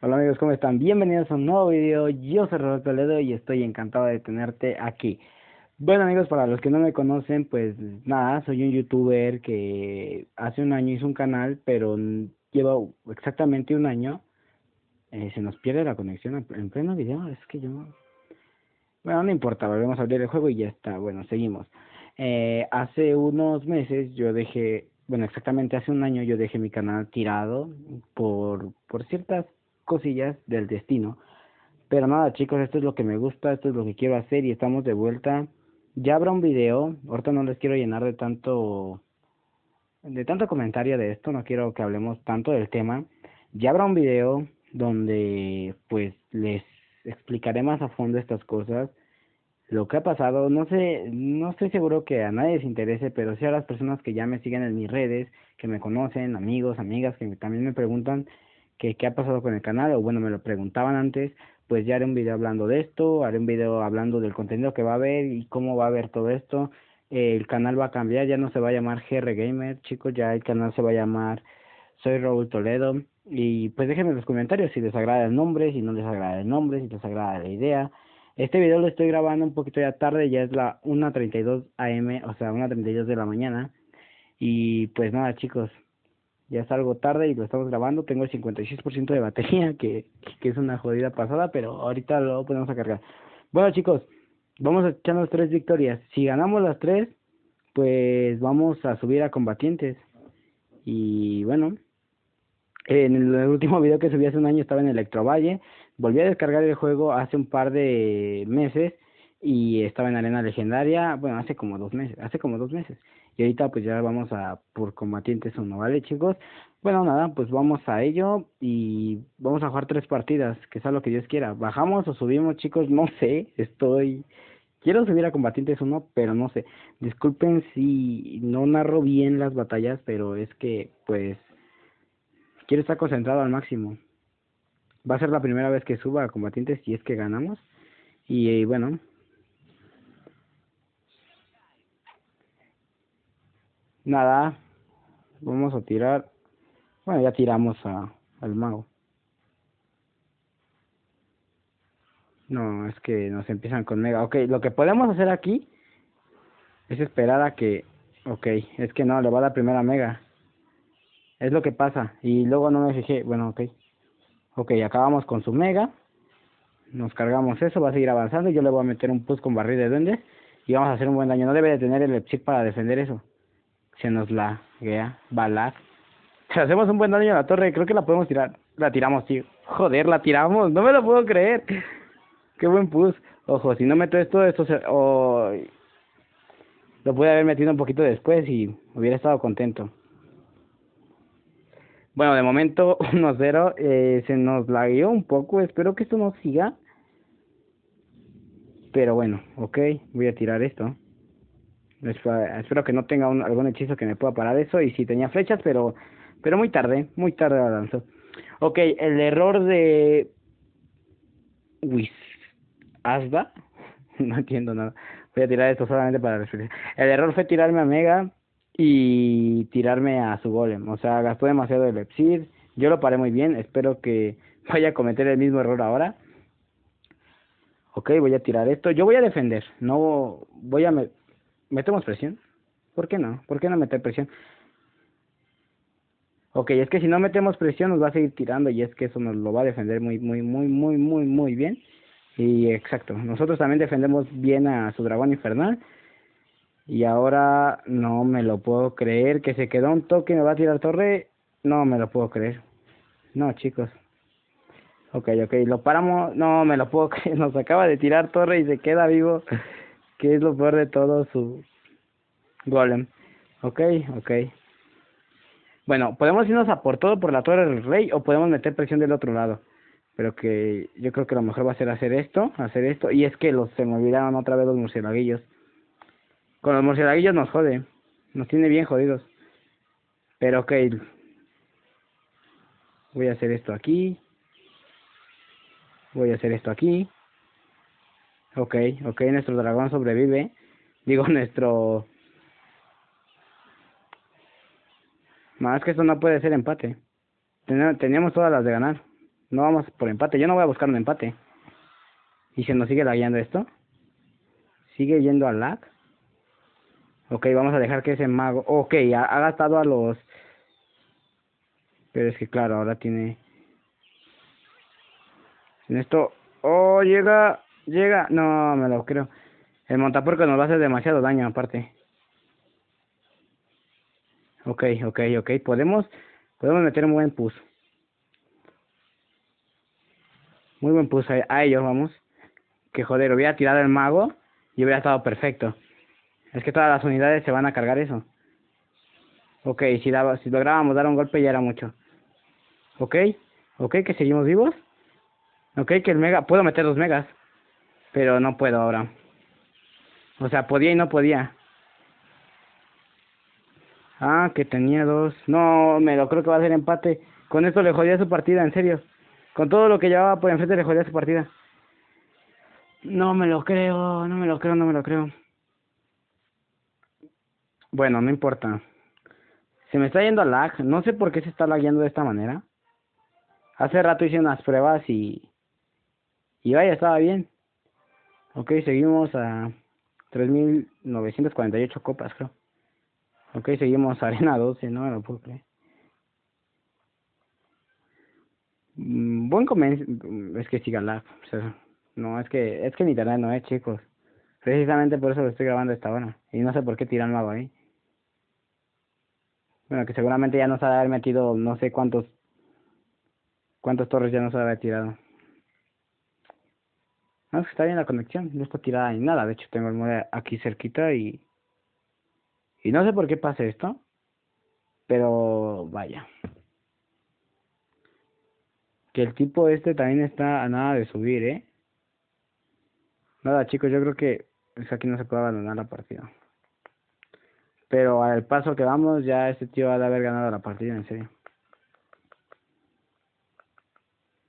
Hola amigos, ¿cómo están? Bienvenidos a un nuevo video. Yo soy Roberto Toledo y estoy encantado de tenerte aquí. Bueno amigos, para los que no me conocen, pues nada, soy un youtuber que hace un año hizo un canal, pero lleva exactamente un año. Eh, se nos pierde la conexión en pleno video, es que yo... Bueno, no importa, volvemos a abrir el juego y ya está. Bueno, seguimos. Eh, hace unos meses yo dejé, bueno, exactamente hace un año yo dejé mi canal tirado por, por ciertas cosillas del destino. Pero nada, chicos, esto es lo que me gusta, esto es lo que quiero hacer y estamos de vuelta. Ya habrá un video, ahorita no les quiero llenar de tanto de tanto comentario de esto, no quiero que hablemos tanto del tema. Ya habrá un video donde pues les explicaré más a fondo estas cosas, lo que ha pasado, no sé, no estoy seguro que a nadie les interese, pero sí a las personas que ya me siguen en mis redes, que me conocen, amigos, amigas, que también me preguntan, que qué ha pasado con el canal, o bueno, me lo preguntaban antes, pues ya haré un video hablando de esto, haré un video hablando del contenido que va a haber y cómo va a haber todo esto. el canal va a cambiar, ya no se va a llamar GR Gamer, chicos, ya el canal se va a llamar Soy Raúl Toledo. Y pues déjenme en los comentarios si les agrada el nombre, si no les agrada el nombre, si les agrada la idea. Este video lo estoy grabando un poquito ya tarde, ya es la 1.32 am, o sea, 1.32 de la mañana. Y pues nada, chicos, ya es algo tarde y lo estamos grabando. Tengo el 56% de batería, que, que es una jodida pasada, pero ahorita lo podemos a cargar. Bueno, chicos, vamos a echarnos tres victorias. Si ganamos las tres, pues vamos a subir a combatientes. Y bueno, en el último video que subí hace un año estaba en Electrovalle. Volví a descargar el juego hace un par de meses y estaba en Arena Legendaria, bueno, hace como dos meses, hace como dos meses. Y ahorita pues ya vamos a por combatientes uno, ¿vale chicos? Bueno, nada, pues vamos a ello y vamos a jugar tres partidas, que sea lo que Dios quiera. ¿Bajamos o subimos chicos? No sé, estoy... Quiero subir a combatientes uno, pero no sé. Disculpen si no narro bien las batallas, pero es que pues quiero estar concentrado al máximo. Va a ser la primera vez que suba a combatientes si es que ganamos. Y bueno, Nada, vamos a tirar. Bueno, ya tiramos al mago. No, es que nos empiezan con mega. Ok, lo que podemos hacer aquí es esperar a que... Ok, es que no, le va a dar primera mega. Es lo que pasa. Y luego no me fijé. Bueno, ok. Ok, acabamos con su mega. Nos cargamos eso, va a seguir avanzando. Yo le voy a meter un push con barril de duendes. Y vamos a hacer un buen daño. No debe de tener el Epsic para defender eso se nos la guía, balas. Si hacemos un buen daño a la torre, creo que la podemos tirar. La tiramos, tío. Joder, la tiramos. No me lo puedo creer. Qué buen push. Ojo, si no meto esto, esto se... Oh, lo pude haber metido un poquito después y hubiera estado contento. Bueno, de momento 1-0. Eh, se nos lagueó un poco. Espero que esto no siga. Pero bueno, ok. Voy a tirar esto. Espero que no tenga un, algún hechizo que me pueda parar eso. Y si tenía flechas, pero pero muy tarde, muy tarde la lanzó. Ok, el error de... Uy, ¿Asda? no entiendo nada. Voy a tirar esto solamente para reflexionar. El error fue tirarme a Mega y tirarme a su golem. O sea, gastó demasiado el Epsir. Yo lo paré muy bien. Espero que vaya a cometer el mismo error ahora. Ok, voy a tirar esto. Yo voy a defender. No voy a... ¿Metemos presión? ¿Por qué no? ¿Por qué no meter presión? Ok, es que si no metemos presión nos va a seguir tirando y es que eso nos lo va a defender muy, muy, muy, muy, muy, muy bien. Y exacto, nosotros también defendemos bien a su dragón infernal. Y ahora no me lo puedo creer que se quedó un toque y me va a tirar torre. No me lo puedo creer. No, chicos. Ok, ok, lo paramos. No me lo puedo creer. Nos acaba de tirar torre y se queda vivo que es lo peor de todo su golem. Ok, ok. Bueno, podemos irnos a por todo por la torre del rey o podemos meter presión del otro lado. Pero que yo creo que lo mejor va a ser hacer esto, hacer esto. Y es que los, se me otra vez los murcielaguillos. Con los murcielaguillos nos jode. Nos tiene bien jodidos. Pero ok. Voy a hacer esto aquí. Voy a hacer esto aquí. Ok, ok, nuestro dragón sobrevive. Digo, nuestro... Más que esto no puede ser empate. Teníamos todas las de ganar. No vamos por empate. Yo no voy a buscar un empate. ¿Y se nos sigue lagueando esto? ¿Sigue yendo al lag? Ok, vamos a dejar que ese mago... Ok, ha gastado a los... Pero es que claro, ahora tiene... En esto... ¡Oh, llega! ¡Llega! No, me lo creo. El montapuerco nos va a hacer demasiado daño aparte. Ok, ok, ok. Podemos... Podemos meter un buen push. Muy buen push a, ellos, vamos. Que joder, hubiera tirado el mago y hubiera estado perfecto. Es que todas las unidades se van a cargar eso. Ok, si, si lográbamos dar un golpe ya era mucho. Ok, ok, que seguimos vivos. Ok, que el mega... Puedo meter dos megas. Pero no puedo ahora. O sea, podía y no podía. Ah, que tenía dos. No, me lo creo que va a ser empate. Con esto le jodía su partida, en serio. Con todo lo que llevaba por enfrente le jodía su partida. No me lo creo, no me lo creo, no me lo creo. Bueno, no importa. Se me está yendo a lag. No sé por qué se está lagueando de esta manera. Hace rato hice unas pruebas y... Y vaya, estaba bien. Ok, seguimos a 3.948 copas, creo. Ok, seguimos a arena 12, no me lo puedo creer. Mm, buen comienzo. Es que siga lag. O sea, no, es que, es que mi internet no es, chicos. Precisamente por eso lo estoy grabando esta hora. Y no sé por qué tiran mago ahí. Bueno, que seguramente ya nos ha haber metido no sé cuántos cuántos torres ya nos ha tirado. No, que está bien la conexión, no está tirada ni nada. De hecho, tengo el modem aquí cerquita y... Y no sé por qué pasa esto. Pero vaya. Que el tipo este también está a nada de subir, ¿eh? Nada, chicos, yo creo que es aquí no se puede abandonar la partida. Pero al paso que vamos, ya este tío ha de haber ganado la partida, en serio.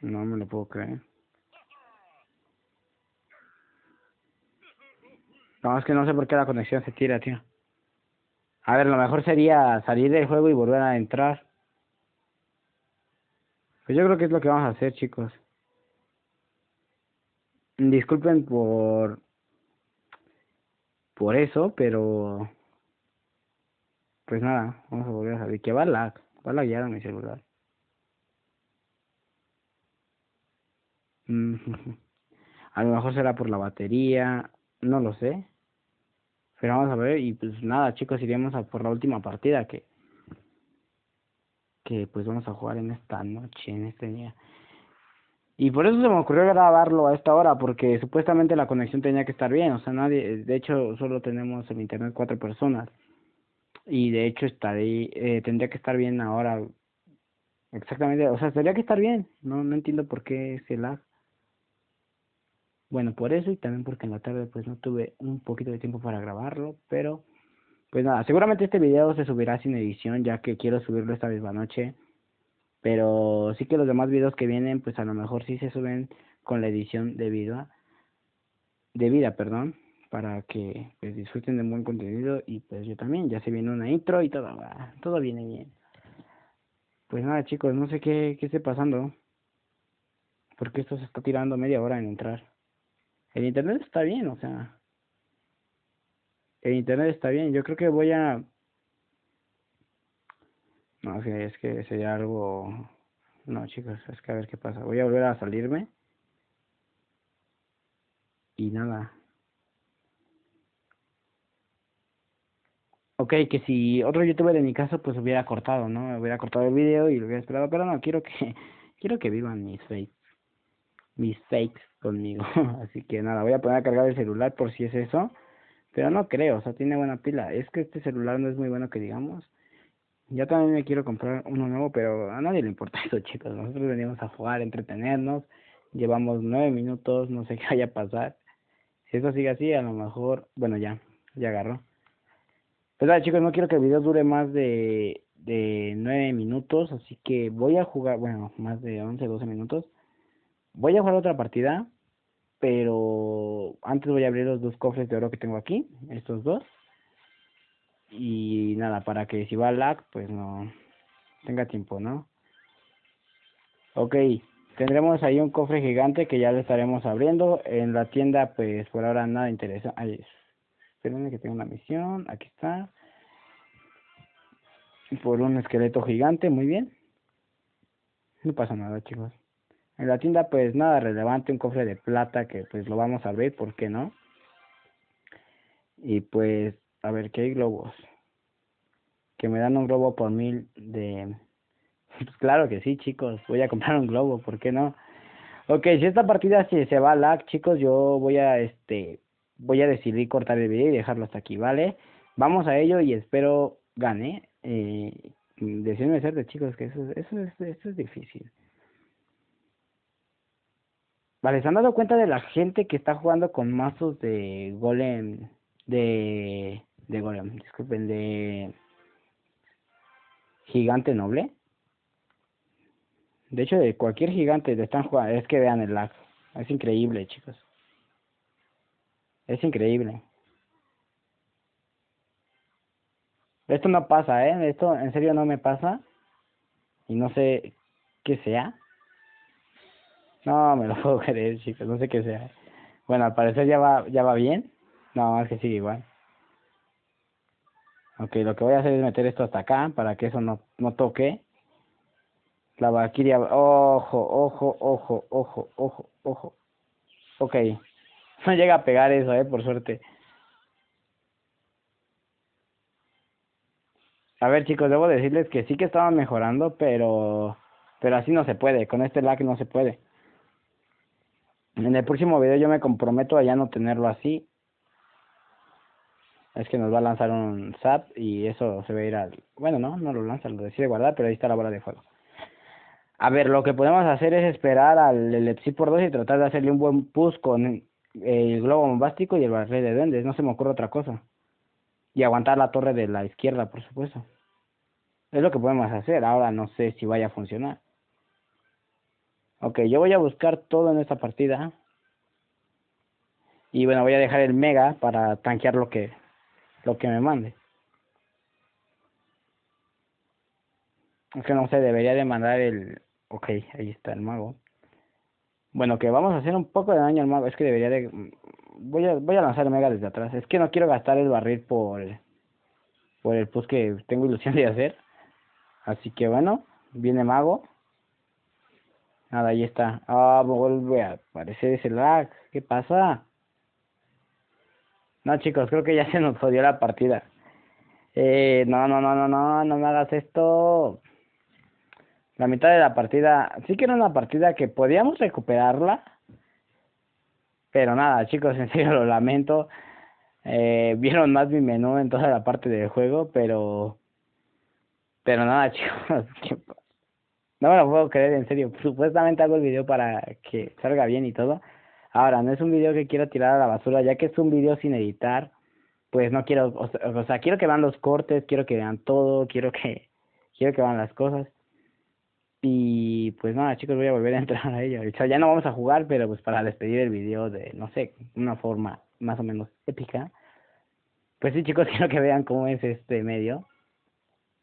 No me lo puedo creer. No, es que no sé por qué la conexión se tira, tío. A ver, lo mejor sería salir del juego y volver a entrar. Pues yo creo que es lo que vamos a hacer, chicos. Disculpen por por eso, pero pues nada, vamos a volver a salir. Que va lag, va a guiar a mi celular. A lo mejor será por la batería, no lo sé. Pero vamos a ver y pues nada, chicos, iremos a por la última partida que que pues vamos a jugar en esta noche, en este día. Y por eso se me ocurrió grabarlo a esta hora, porque supuestamente la conexión tenía que estar bien, o sea, nadie, de hecho solo tenemos en internet cuatro personas. Y de hecho estaré, eh, tendría que estar bien ahora. Exactamente, o sea, tendría que estar bien. No, no entiendo por qué se lag. Bueno, por eso y también porque en la tarde pues no tuve un poquito de tiempo para grabarlo, pero pues nada, seguramente este video se subirá sin edición ya que quiero subirlo esta misma noche. Pero sí que los demás videos que vienen, pues a lo mejor sí se suben con la edición de vida, de vida, perdón, para que pues disfruten de buen contenido y pues yo también, ya se viene una intro y todo, todo viene bien. Pues nada chicos, no sé qué, qué esté pasando, porque esto se está tirando media hora en entrar. El internet está bien, o sea, el internet está bien, yo creo que voy a no, es que sería algo... No, chicos, es que a ver qué pasa. Voy a volver a salirme. Y nada. Ok, que si otro youtuber en mi caso pues hubiera cortado, ¿no? Hubiera cortado el video y lo hubiera esperado, pero no, quiero que quiero que vivan mis fakes. Mis fakes conmigo. Así que nada, voy a poner a cargar el celular por si es eso. Pero no creo, o sea, tiene buena pila. Es que este celular no es muy bueno que digamos. Yo también me quiero comprar uno nuevo, pero a nadie le importa eso, chicos. Nosotros venimos a jugar, entretenernos. Llevamos nueve minutos, no sé qué vaya a pasar. Si eso sigue así, a lo mejor, bueno, ya, ya agarró. Pues nada, chicos, no quiero que el video dure más de, de nueve minutos, así que voy a jugar, bueno, más de once, doce minutos. Voy a jugar otra partida, pero antes voy a abrir los dos cofres de oro que tengo aquí, estos dos y nada, para que si va lag, pues no tenga tiempo, ¿no? Ok, tendremos ahí un cofre gigante que ya lo estaremos abriendo. En la tienda, pues por ahora nada interesante. Espérenme que tengo una misión. Aquí está. Por un esqueleto gigante, muy bien. No pasa nada, chicos. En la tienda, pues nada relevante, un cofre de plata que pues lo vamos a abrir, ¿por qué no? Y pues, a ver, ¿qué hay globos? Que me dan un globo por mil de... Pues claro que sí, chicos, voy a comprar un globo, ¿por qué no? Ok, si esta partida se, va a lag, chicos, yo voy a, este, voy a decidir cortar el video y dejarlo hasta aquí, ¿vale? Vamos a ello y espero gane. Eh, decirme ser de chicos, que eso, eso, es, eso es difícil. Vale, ¿se han dado cuenta de la gente que está jugando con mazos de golem, de, de golem, disculpen, de gigante noble? De hecho, de cualquier gigante de están jugando, es que vean el lag, es increíble, chicos. Es increíble. Esto no pasa, ¿eh? Esto en serio no me pasa. Y no sé qué sea. No, me lo puedo creer, chicos, no sé qué sea. Bueno, al parecer ya va, ya va bien. No, es que sigue igual. Ok, lo que voy a hacer es meter esto hasta acá para que eso no, no toque. La vaquiria, ojo, ojo, ojo, ojo, ojo, ojo. Ok, no llega a pegar eso, eh, por suerte. A ver, chicos, debo decirles que sí que estaban mejorando, pero pero así no se puede, con este lag no se puede. En el próximo video yo me comprometo a ya no tenerlo así. Es que nos va a lanzar un zap y eso se va a ir al... Bueno, no, no lo lanza, lo decide guardar, pero ahí está la bola de fuego. A ver, lo que podemos hacer es esperar al Elepsi por 2 y tratar de hacerle un buen push con el globo bombástico y el barril de duendes. No se me ocurre otra cosa. Y aguantar la torre de la izquierda, por supuesto. Es lo que podemos hacer. Ahora no sé si vaya a funcionar. Ok, yo voy a buscar todo en esta partida. Y bueno, voy a dejar el mega para tanquear lo que, lo que me mande. Aunque no sé, debería de mandar el... Ok, ahí está el mago. Bueno, que vamos a hacer un poco de daño al mago. Es que debería de... Voy a, voy a lanzar el mega desde atrás. Es que no quiero gastar el barril por... Por el push que tengo ilusión de hacer. Así que bueno, viene mago. Nada, ahí está. Ah, vuelve a aparecer ese lag. ¿Qué pasa? No, chicos, creo que ya se nos jodió la partida. Eh, no, no, no, no, no, no me hagas esto. La mitad de la partida, sí que era una partida que podíamos recuperarla. Pero nada, chicos, en serio lo lamento. Eh, vieron más mi menú en toda la parte del juego, pero... Pero nada, chicos, no me lo puedo creer, en serio. Supuestamente hago el video para que salga bien y todo. Ahora, no es un video que quiero tirar a la basura, ya que es un video sin editar. Pues no quiero, o sea, quiero que vean los cortes, quiero que vean todo, quiero que, quiero que vean las cosas. Y pues nada, chicos, voy a volver a entrar a ello. O sea, ya no vamos a jugar, pero pues para despedir el video de, no sé, una forma más o menos épica. Pues sí, chicos, quiero que vean cómo es este medio.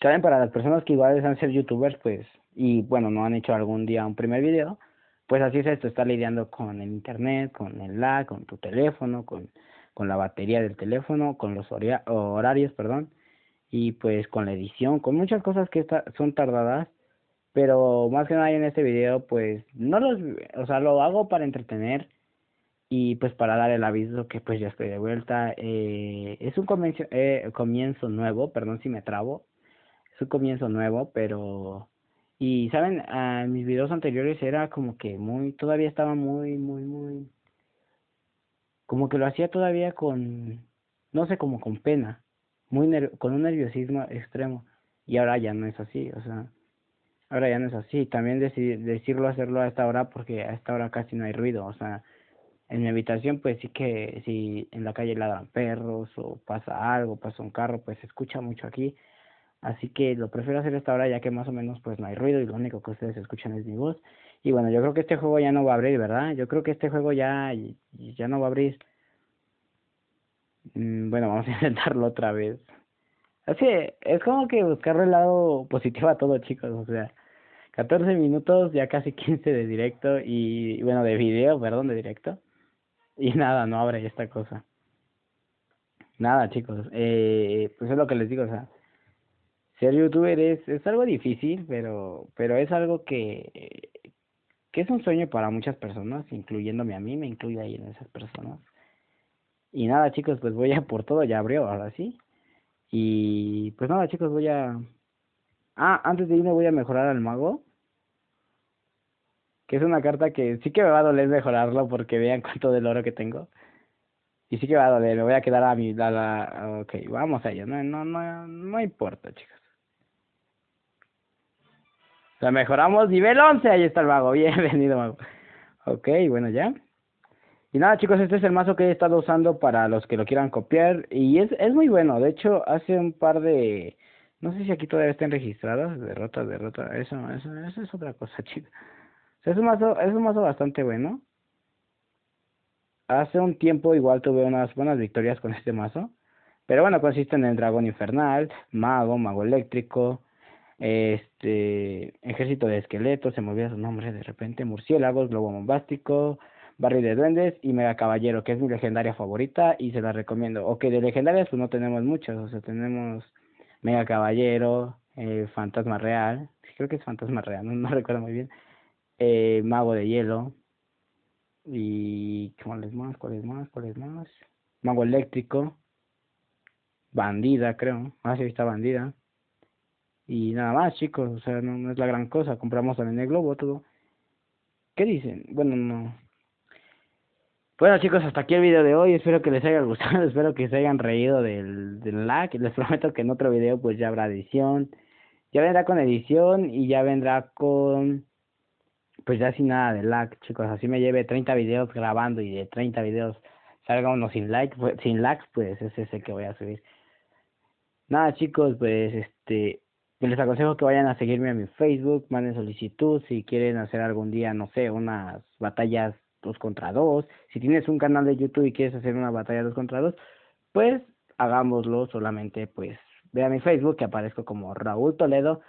Saben, para las personas que igual desean ser youtubers, pues y bueno, no han hecho algún día un primer video, pues así es esto, estar lidiando con el internet, con el lag, con tu teléfono, con, con la batería del teléfono, con los horarios, perdón, y pues con la edición, con muchas cosas que son tardadas, pero más que nada en este video, pues no los, o sea, lo hago para entretener y pues para dar el aviso que pues ya estoy de vuelta. Eh, es un comienzo, eh, comienzo nuevo, perdón si me trabo, es un comienzo nuevo, pero y, ¿saben? A mis videos anteriores era como que muy, todavía estaba muy, muy, muy, como que lo hacía todavía con, no sé, como con pena, muy con un nerviosismo extremo. Y ahora ya no es así, o sea, ahora ya no es así. También decirlo, hacerlo a esta hora porque a esta hora casi no hay ruido, o sea, en mi habitación pues sí que si en la calle ladran perros o pasa algo, pasa un carro, pues se escucha mucho aquí Así que lo prefiero hacer esta hora ya que más o menos pues no hay ruido y lo único que ustedes escuchan es mi voz. Y bueno, yo creo que este juego ya no va a abrir, ¿verdad? Yo creo que este juego ya, ya no va a abrir. Mm, bueno, vamos a intentarlo otra vez. Así, es como que buscar el lado positivo a todo, chicos. O sea, 14 minutos, ya casi 15 de directo y, bueno, de video, perdón, de directo. Y nada, no abre esta cosa. Nada, chicos, eh, pues es lo que les digo, o sea, ser youtuber es, es algo difícil, pero, pero es algo que, que es un sueño para muchas personas, incluyéndome a mí, me incluye ahí en esas personas. Y nada, chicos, pues voy a por todo, ya abrió, ahora sí. Y pues nada, chicos, voy a... Ah, antes de irme voy a mejorar al mago. Que es una carta que sí que me va a doler mejorarlo porque vean cuánto del oro que tengo. Y sí que va a doler, me voy a quedar a mi... A la, ok, vamos a ello, no, no, no, no importa, chicos. La mejoramos nivel 11, ahí está el mago, bienvenido mago. Ok, bueno ya. Y nada chicos, este es el mazo que he estado usando para los que lo quieran copiar y es, es muy bueno, de hecho hace un par de... No sé si aquí todavía están registradas, derrota, derrota, eso, eso, eso es otra cosa chicos. es un mazo, es un mazo bastante bueno. Hace un tiempo igual tuve unas buenas victorias con este mazo. Pero bueno, consiste en el dragón infernal, mago, mago eléctrico, este, ejército de esqueletos, se me olvida su nombre de repente, murciélagos, globo bombástico, Barrio de Duendes y Mega Caballero, que es mi legendaria favorita y se la recomiendo. O que de legendarias pues no tenemos muchas, o sea, tenemos Mega Caballero, eh, Fantasma Real, creo que es Fantasma Real, no, recuerdo muy bien, eh, Mago de Hielo y ¿cuál más? ¿Cuál es más? ¿Cuál es más? Mago Eléctrico, Bandida creo, ah sí está Bandida y nada más chicos, o sea, no, es la gran cosa, compramos también el globo, todo. ¿Qué dicen? Bueno, no, bueno chicos, hasta aquí el video de hoy, espero que les haya gustado, espero que se hayan reído del, del lag, les prometo que en otro video pues ya habrá edición, ya vendrá con edición y ya vendrá con, pues ya sin nada de lag chicos, así me lleve 30 videos grabando y de 30 videos salga uno sin like, pues, sin lag, pues ese es el que voy a subir. Nada chicos, pues este, les aconsejo que vayan a seguirme a mi Facebook, manden solicitud si quieren hacer algún día, no sé, unas batallas dos contra dos. Si tienes un canal de YouTube y quieres hacer una batalla dos contra dos, pues hagámoslo solamente, pues ve a mi Facebook que aparezco como Raúl Toledo.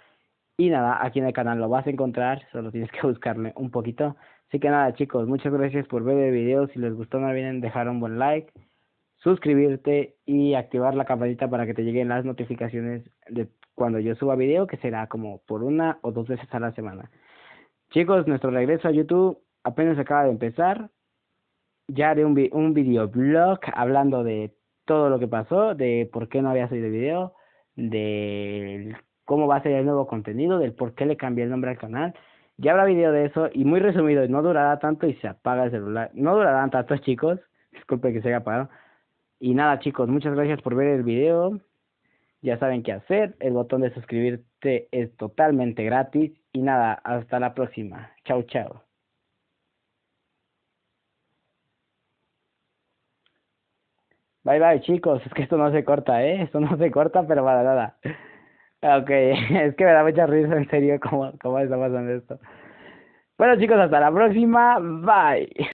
Y nada, aquí en el canal lo vas a encontrar, solo tienes que buscarme un poquito. Así que nada chicos, muchas gracias por ver el video. Si les gustó no olviden dejar un buen like, suscribirte y activar la campanita para que te lleguen las notificaciones de cuando yo suba video, que será como por una o dos veces a la semana. Chicos, nuestro regreso a YouTube apenas acaba de empezar. Ya haré un, un videoblog hablando de todo lo que pasó, de por qué no había salido video, de cómo va a ser el nuevo contenido, del por qué le cambié el nombre al canal. Ya habrá video de eso y muy resumido, no durará tanto y se apaga el celular. No durarán tanto chicos, disculpe que se haya apagado. Y nada chicos, muchas gracias por ver el video. Ya saben qué hacer, el botón de suscribirte es totalmente gratis. Y nada, hasta la próxima. Chao, chao. Bye bye chicos, es que esto no se corta, ¿eh? Esto no se corta, pero para nada. Ok, es que me da mucha risa en serio cómo, cómo está pasando esto. Bueno chicos, hasta la próxima. Bye.